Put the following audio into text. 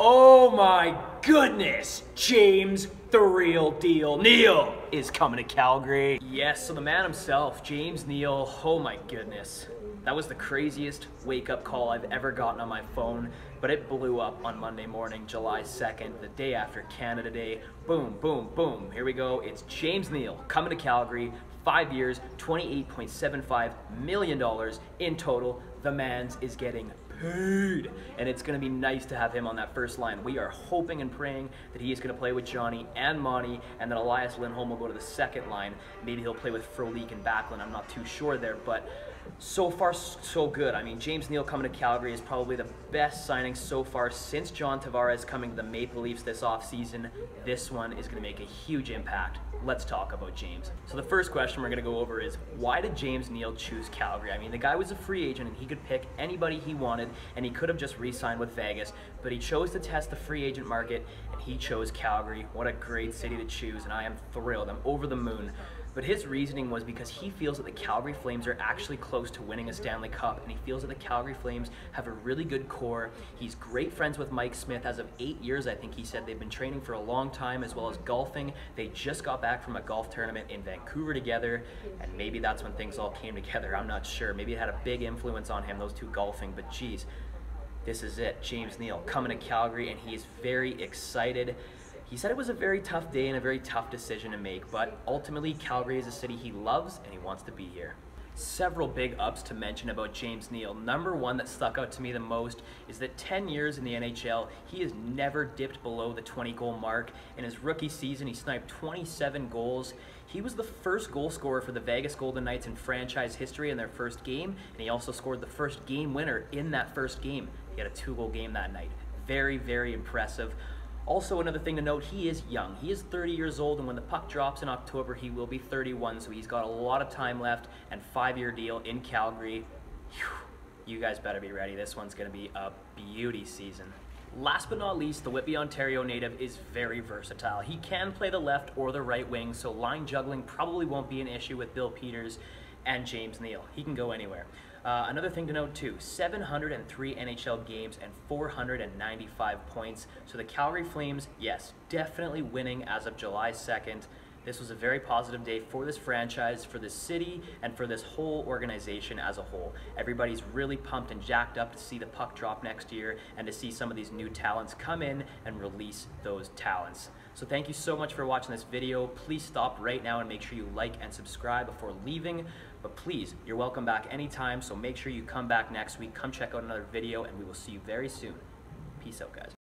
Oh my goodness! James the real deal. Neal is coming to Calgary. Yes, so the man himself, James Neal. Oh my goodness. That was the craziest wake up call I've ever gotten on my phone, but it blew up on Monday morning, July 2nd, the day after Canada Day. Boom, boom, boom. Here we go. It's James Neal coming to Calgary. Five years, $28.75 million in total. The man's is getting And it's going to be nice to have him on that first line. We are hoping and praying that he is going to play with Johnny and Monty, and that Elias Lindholm will go to the second line. Maybe he'll play with Frolik and Backlund. I'm not too sure there, but so far so good. I mean, James Neal coming to Calgary is probably the best signing so far since John Tavares coming to the Maple Leafs this offseason. This one is going to make a huge impact. Let's talk about James. So the first question we're going to go over is why did James Neal choose Calgary? I mean, the guy was a free agent and he could pick anybody he wanted and he could have just re-signed with Vegas, but he chose to test the free agent market and he chose Calgary. What a great city to choose and I am thrilled. I'm over the moon. But his reasoning was because he feels that the Calgary Flames are actually close to winning a Stanley Cup, and he feels that the Calgary Flames have a really good core. He's great friends with Mike Smith as of eight years, I think he said. They've been training for a long time, as well as golfing. They just got back from a golf tournament in Vancouver together, and maybe that's when things all came together. I'm not sure. Maybe it had a big influence on him, those two golfing, but geez, this is it. James Neal coming to Calgary, and he is very excited. He said it was a very tough day and a very tough decision to make, but ultimately Calgary is a city he loves and he wants to be here. Several big ups to mention about James Neal. Number one that stuck out to me the most is that 10 years in the NHL, he has never dipped below the 20 goal mark. In his rookie season, he sniped 27 goals. He was the first goal scorer for the Vegas Golden Knights in franchise history in their first game, and he also scored the first game winner in that first game. He had a two goal game that night. Very, very impressive. Also, another thing to note, he is young. He is 30 years old, and when the puck drops in October, he will be 31, so he's got a lot of time left and five-year deal in Calgary. Whew. You guys better be ready. This one's going to be a beauty season. Last but not least, the Whitby, Ontario native is very versatile. He can play the left or the right wing, so line juggling probably won't be an issue with Bill Peters and James Neal. He can go anywhere. Uh, another thing to note too, 703 NHL games and 495 points. So the Calgary Flames, yes, definitely winning as of July 2nd. This was a very positive day for this franchise, for this city, and for this whole organization as a whole. Everybody's really pumped and jacked up to see the puck drop next year and to see some of these new talents come in and release those talents. So thank you so much for watching this video. Please stop right now and make sure you like and subscribe before leaving. But please, you're welcome back anytime, so make sure you come back next week. Come check out another video, and we will see you very soon. Peace out, guys.